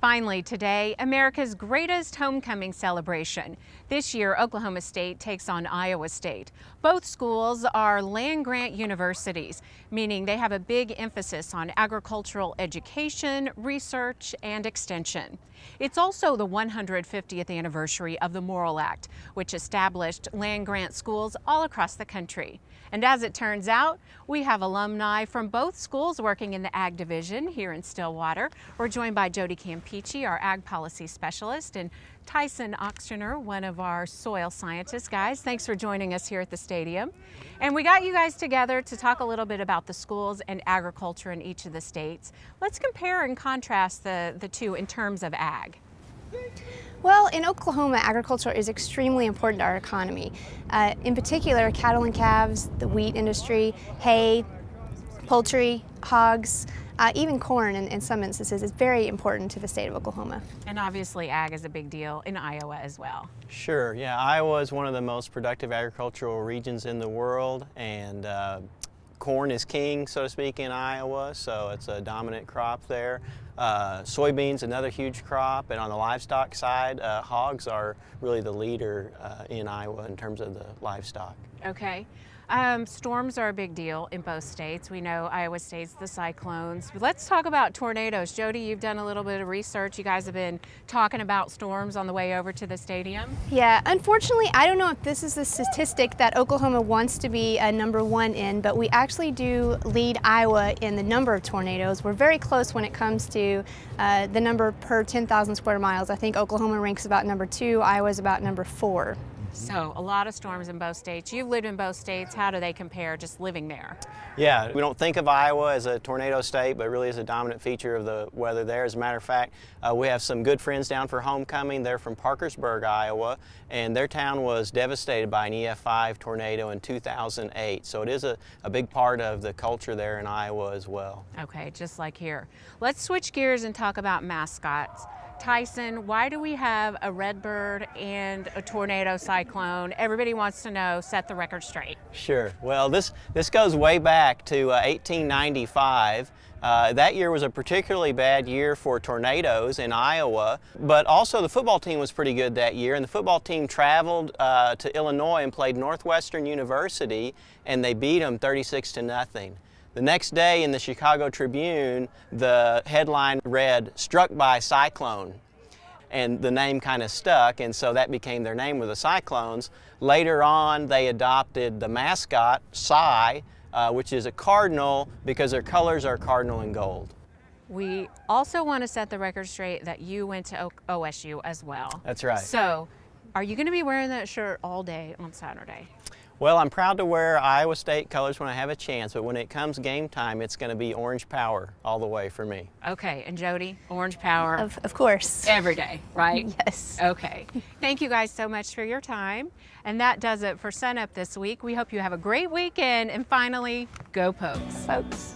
Finally, today, America's greatest homecoming celebration. This year, Oklahoma State takes on Iowa State. Both schools are land grant universities, meaning they have a big emphasis on agricultural education, research, and extension. It's also the 150th anniversary of the Morrill Act, which established land grant schools all across the country. And as it turns out, we have alumni from both schools working in the Ag Division here in Stillwater. We're joined by Jody Campiche, our Ag Policy Specialist, and Tyson Ochsner, one of our soil scientists. Guys, thanks for joining us here at the stadium. And we got you guys together to talk a little bit about the schools and agriculture in each of the states. Let's compare and contrast the, the two in terms of ag. Well, in Oklahoma, agriculture is extremely important to our economy. Uh, in particular, cattle and calves, the wheat industry, hay, poultry, hogs, uh, even corn in, in, some instances is very important to the state of Oklahoma. And obviously ag is a big deal in Iowa as well. Sure, yeah, Iowa is one of the most productive agricultural regions in the world and uh, corn is king, so to speak, in Iowa, so it's a dominant crop there. Uh, soybeans, another huge crop, and on the livestock side, uh, hogs are really the leader uh, in Iowa in terms of the livestock. Okay. Um, storms are a big deal in both states. We know Iowa State's the cyclones. But let's talk about tornadoes. Jody, you've done a little bit of research. You guys have been talking about storms on the way over to the stadium. Yeah, unfortunately, I don't know if this is the statistic that Oklahoma wants to be a number one in, but we actually do lead Iowa in the number of tornadoes. We're very close when it comes to uh, the number per 10,000 square miles. I think Oklahoma ranks about number two, Iowa's about number four. So a lot of storms in both states. You've lived in both states. How do they compare just living there? Yeah, we don't think of Iowa as a tornado state, but really is a dominant feature of the weather there. As a matter of fact, uh, we have some good friends down for homecoming. They're from Parkersburg, Iowa, and their town was devastated by an EF5 tornado in 2008. So it is a, a big part of the culture there in Iowa as well. Okay, just like here. Let's switch gears and talk about mascots. Tyson, why do we have a redbird and a tornado cyclone? Everybody wants to know, set the record straight. Sure. Well, this, this goes way back to uh, 1895. Uh, that year was a particularly bad year for tornadoes in Iowa, but also the football team was pretty good that year, and the football team traveled uh, to Illinois and played Northwestern University, and they beat them 36 to nothing. The next day in the Chicago Tribune, the headline read, Struck by Cyclone. And the name kind of stuck, and so that became their name with the Cyclones. Later on, they adopted the mascot, Cy, uh, which is a cardinal because their colors are cardinal and gold. We also want to set the record straight that you went to OSU as well. That's right. So, are you going to be wearing that shirt all day on Saturday? Well, I'm proud to wear Iowa State colors when I have a chance, but when it comes game time, it's going to be orange power all the way for me. Okay, and Jody, orange power? Of, of course. Every day, right? Yes. Okay. Thank you guys so much for your time. And that does it for SUNUP this week. We hope you have a great weekend, and finally, go Pokes. Pokes.